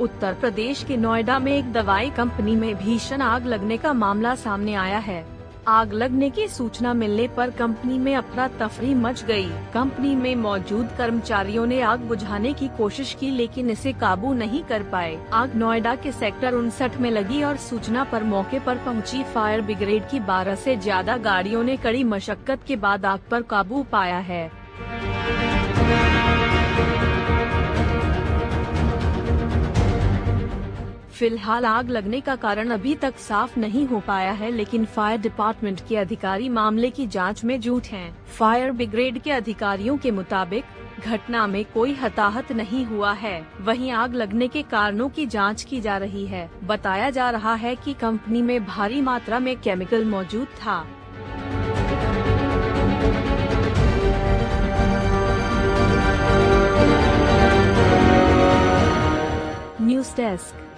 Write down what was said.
उत्तर प्रदेश के नोएडा में एक दवाई कंपनी में भीषण आग लगने का मामला सामने आया है। आग लगने की सूचना मिलने पर कंपनी में अफरा तफरी मच गई। कंपनी में मौजूद कर्मचारियों ने आग बुझाने की कोशिश की लेकिन इसे काबू नहीं कर पाए। आग नोएडा के सेक्टर उनसठ में लगी और सूचना पर मौके पर पहुँची फायर ब्रिगेड की 12 से ज़्यादा गाड़ियों ने कड़ी मशक्कत के बाद आग पर काबू पाया है। फ़िलहाल आग लगने का कारण अभी तक साफ़ नहीं हो पाया है, लेकिन फायर डिपार्टमेंट के अधिकारी मामले की जाँच में जुट हैं। फायर ब्रिगेड के अधिकारियों के मुताबिक, घटना में कोई हताहत नहीं हुआ है। वहीं आग लगने के कारणों की जाँच की जा रही है। बताया जा रहा है कि कंपनी में भारी मात्रा में केमिकल मौजूद था। News desk.